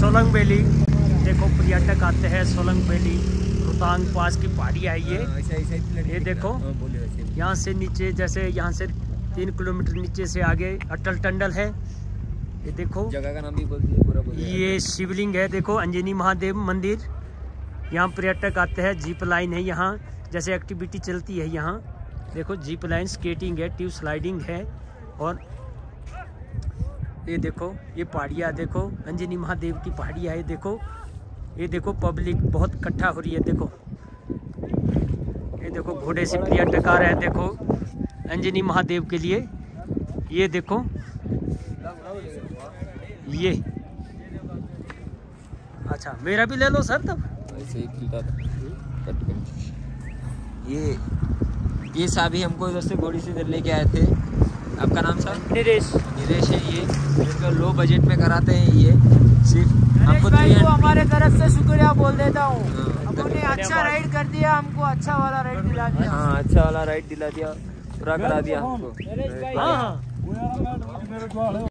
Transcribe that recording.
Solang valley. देखो पर्यटक आते हैं सोलंग वैली। रोहतांग पास की पहाड़ी है ये। हाँ, ये देखो। यहाँ से नीचे जैसे यहाँ से तीन किलोमीटर नीचे से आगे अटल टंडल है। ये देखो। जगह का नाम भी बोल दिए पूरा बोल दिया। ये शिवलिंग है देखो अंजनी महादेव मंदिर। यहाँ पर्यटक आते हैं जीप लाइन है यहाँ। जैसे एक्टिविटी चलती है यहाँ। देखो जीप लाइन स्केटिंग है ट्यूब स्लाइडिंग है। और ये देखो ये पहाड़िया देखो अंजनी महादेव की पहाड़िया है देखो ये देखो पब्लिक बहुत इकट्ठा हो रही है देखो। ये देखो घोड़े से पर्यटक आ रहे हैं देखो अंजनी महादेव के लिए। ये देखो ये। अच्छा मेरा भी ले लो सर तब। ही। ये ये साभी हमको इधर से घोड़ी से इधर लेके आए थे। आपका नाम सर? निरेश। निरेश है ये। जो लो बजट में कराते हैं ये। सिर्फ़ हमको भाई को हमारे तरफ़ से शुक्रिया बोल देता हूँ। हमने उन्होंने अच्छा राइड कर दिया हमको अच्छा वाला राइड दिला दिया। हाँ अच्छा वाला राइड दिला दिया। पूरा करा दिया हमको। हाँ। हाँ।